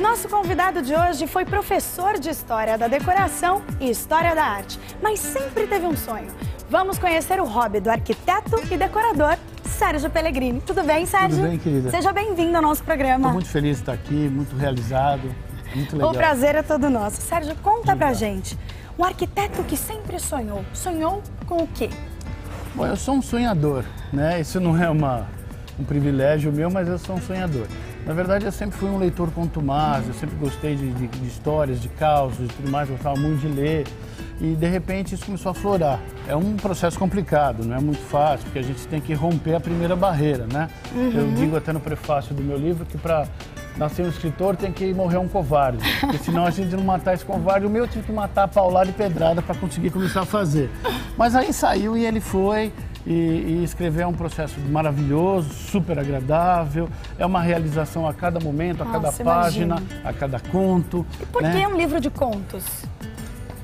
Nosso convidado de hoje foi professor de História da Decoração e História da Arte, mas sempre teve um sonho. Vamos conhecer o hobby do arquiteto e decorador Sérgio Pellegrini. Tudo bem, Sérgio? Tudo bem, querida. Seja bem-vindo ao nosso programa. Estou muito feliz de estar aqui, muito realizado, muito legal. O prazer é todo nosso. Sérgio, conta pra gente. Um arquiteto que sempre sonhou, sonhou com o quê? Bom, eu sou um sonhador, né? Isso não é uma, um privilégio meu, mas eu sou um sonhador. Na verdade, eu sempre fui um leitor contumaz, eu sempre gostei de, de, de histórias, de causos e tudo mais, gostava muito de ler. E de repente isso começou a florar. É um processo complicado, não é muito fácil, porque a gente tem que romper a primeira barreira, né? Uhum. Eu digo até no prefácio do meu livro que para nascer um escritor tem que morrer um covarde, porque senão a gente não matar esse covarde, o meu eu tive que matar a paulada e pedrada para conseguir começar a fazer. Mas aí saiu e ele foi, e, e, escrever é um processo maravilhoso, super agradável, é uma realização a cada momento, a Nossa, cada página, imagina. a cada conto. E por né? que um livro de contos?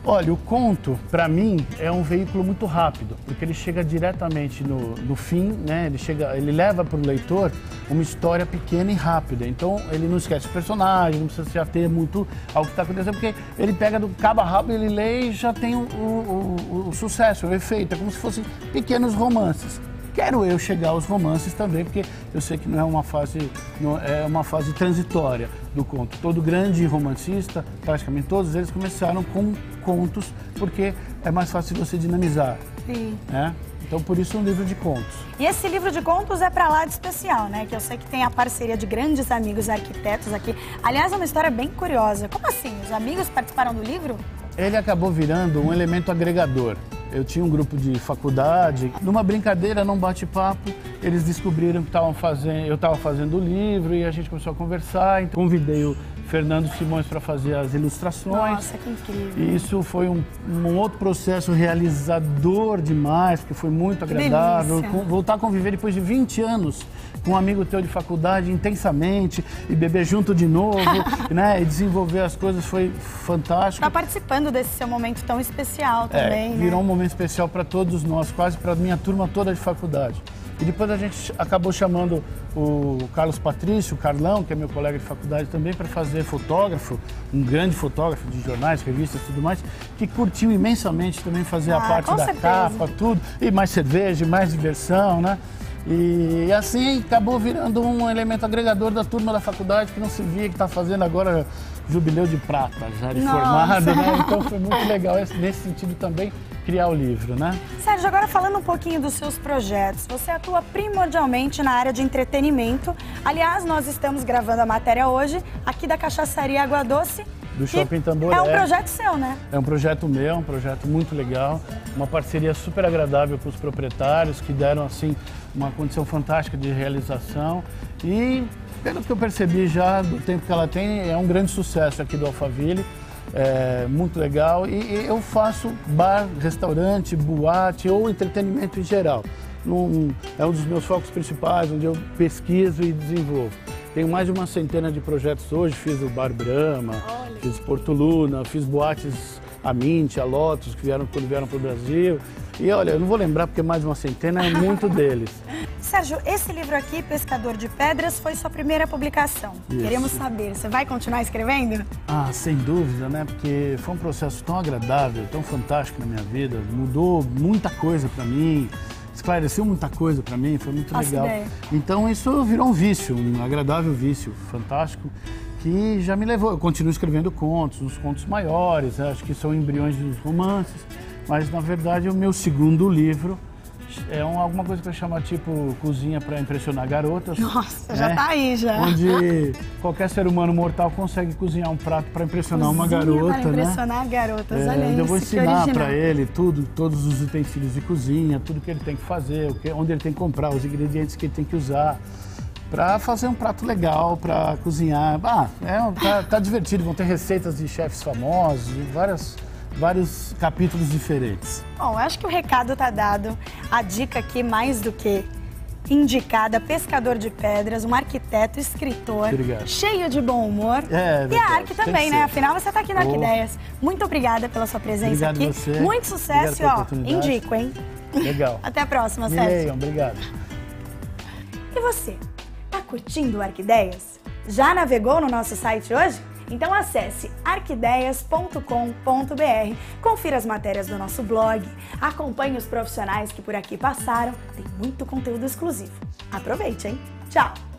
Olha, o conto, para mim, é um veículo muito rápido, porque ele chega diretamente no, no fim, né? Ele, chega, ele leva para o leitor uma história pequena e rápida. Então, ele não esquece o personagem, não precisa se ater muito ao que está acontecendo, porque ele pega do cabo rabo, ele lê e já tem o, o, o, o sucesso, o efeito. É como se fossem pequenos romances quero eu chegar aos romances também, porque eu sei que não é uma fase, não é uma fase transitória do conto. Todo grande romancista, praticamente todos eles começaram com contos, porque é mais fácil você dinamizar. Sim. Né? Então, por isso, um livro de contos. E esse livro de contos é para lá de especial, né? Que eu sei que tem a parceria de grandes amigos arquitetos aqui. Aliás, é uma história bem curiosa. Como assim? Os amigos participaram do livro? Ele acabou virando um elemento agregador. Eu tinha um grupo de faculdade, numa brincadeira, num bate-papo, eles descobriram que estavam fazendo, eu estava fazendo o livro e a gente começou a conversar. Então convidei o Fernando Simões para fazer as ilustrações. Nossa, que incrível. E isso foi um, um outro processo realizador demais, porque foi muito agradável. voltar a conviver depois de 20 anos com um amigo teu de faculdade intensamente e beber junto de novo, né? E desenvolver as coisas foi fantástico. Está participando desse seu momento tão especial também, é, Virou né? um momento especial para todos nós, quase para a minha turma toda de faculdade. E depois a gente acabou chamando o Carlos Patrício, o Carlão, que é meu colega de faculdade também, para fazer fotógrafo, um grande fotógrafo de jornais, revistas e tudo mais, que curtiu imensamente também fazer ah, a parte da certeza. capa, tudo, e mais cerveja, mais diversão, né? E assim acabou virando um elemento agregador da turma da faculdade que não se via, que está fazendo agora jubileu de prata, já de Nossa. formado, né? Então foi muito legal nesse sentido também criar o livro, né? Sérgio, agora falando um pouquinho dos seus projetos, você atua primordialmente na área de entretenimento. Aliás, nós estamos gravando a matéria hoje aqui da Cachaçaria Água Doce. Do Shopping Tamboré. É um projeto seu, né? É um projeto meu, um projeto muito legal. Uma parceria super agradável com os proprietários, que deram, assim, uma condição fantástica de realização. E, pelo que eu percebi já do tempo que ela tem, é um grande sucesso aqui do Alphaville é, muito legal. E, e, eu faço bar, restaurante, boate ou entretenimento em geral. Num, é um dos meus focos principais, onde eu pesquiso e desenvolvo. Tenho mais de uma centena de projetos hoje, fiz o Bar Brahma, Olha. fiz Porto Luna, fiz boates a Mint, a Lotus, que vieram quando vieram para o Brasil. E olha, eu não vou lembrar porque mais de uma centena é muito deles. Sérgio, esse livro aqui, Pescador de Pedras, foi sua primeira publicação. Isso. Queremos saber, você vai continuar escrevendo? Ah, sem dúvida, né? Porque foi um processo tão agradável, tão fantástico na minha vida. Mudou muita coisa para mim, esclareceu muita coisa para mim, foi muito Faço legal. Ideia. Então isso virou um vício, um agradável vício, fantástico que já me levou. Eu continuo escrevendo contos, uns contos maiores, acho que são embriões dos romances, mas na verdade o meu segundo livro é um, alguma coisa que eu chamo tipo cozinha para impressionar garotas. Nossa, né? já tá aí já. Onde qualquer ser humano mortal consegue cozinhar um prato para impressionar cozinha uma garota, para né? impressionar garotas, é, olha isso. Eu vou ensinar para ele tudo, todos os utensílios de cozinha, tudo que ele tem que fazer, onde ele tem que comprar, os ingredientes que ele tem que usar para fazer um prato legal, para cozinhar. Ah, é, tá, tá divertido, vão ter receitas de chefes famosos, várias vários capítulos diferentes. Bom, acho que o recado está dado. A dica aqui, mais do que indicada, pescador de pedras, um arquiteto, escritor, Obrigado. cheio de bom humor. É, e a Arque também, né? Afinal, você está aqui na oh. Arquideias. Muito obrigada pela sua presença obrigado aqui. Você. Muito sucesso e, ó, indico, hein? Legal. Até a próxima, Sérgio. Obrigado. E você, tá curtindo Arquideias? Já navegou no nosso site hoje? Então acesse arquideias.com.br, confira as matérias do nosso blog, acompanhe os profissionais que por aqui passaram, tem muito conteúdo exclusivo. Aproveite, hein? Tchau!